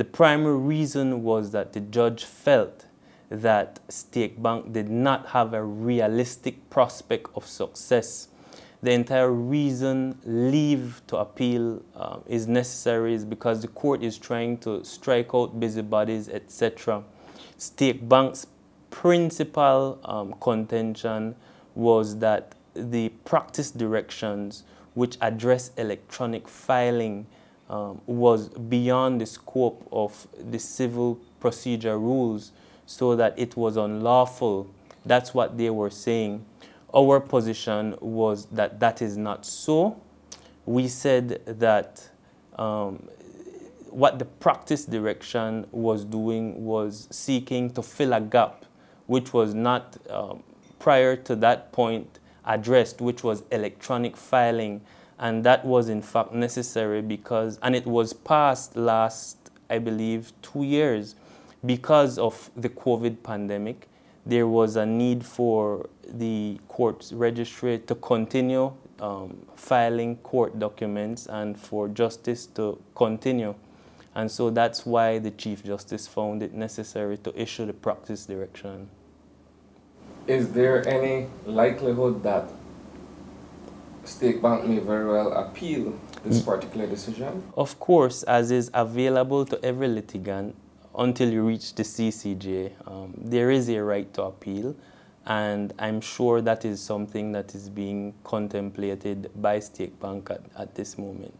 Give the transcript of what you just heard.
The primary reason was that the judge felt that Stake Bank did not have a realistic prospect of success. The entire reason leave to appeal uh, is necessary is because the court is trying to strike out busybodies, etc. Stake Bank's principal um, contention was that the practice directions which address electronic filing um, was beyond the scope of the civil procedure rules so that it was unlawful. That's what they were saying. Our position was that that is not so. We said that um, what the practice direction was doing was seeking to fill a gap which was not um, prior to that point addressed, which was electronic filing. And that was in fact necessary because, and it was passed last, I believe, two years because of the COVID pandemic, there was a need for the court's registry to continue um, filing court documents and for justice to continue. And so that's why the Chief Justice found it necessary to issue the practice direction. Is there any likelihood that Stake Bank may very well appeal this mm. particular decision? Of course, as is available to every litigant, until you reach the CCJ, um, there is a right to appeal, and I'm sure that is something that is being contemplated by Stake Bank at, at this moment.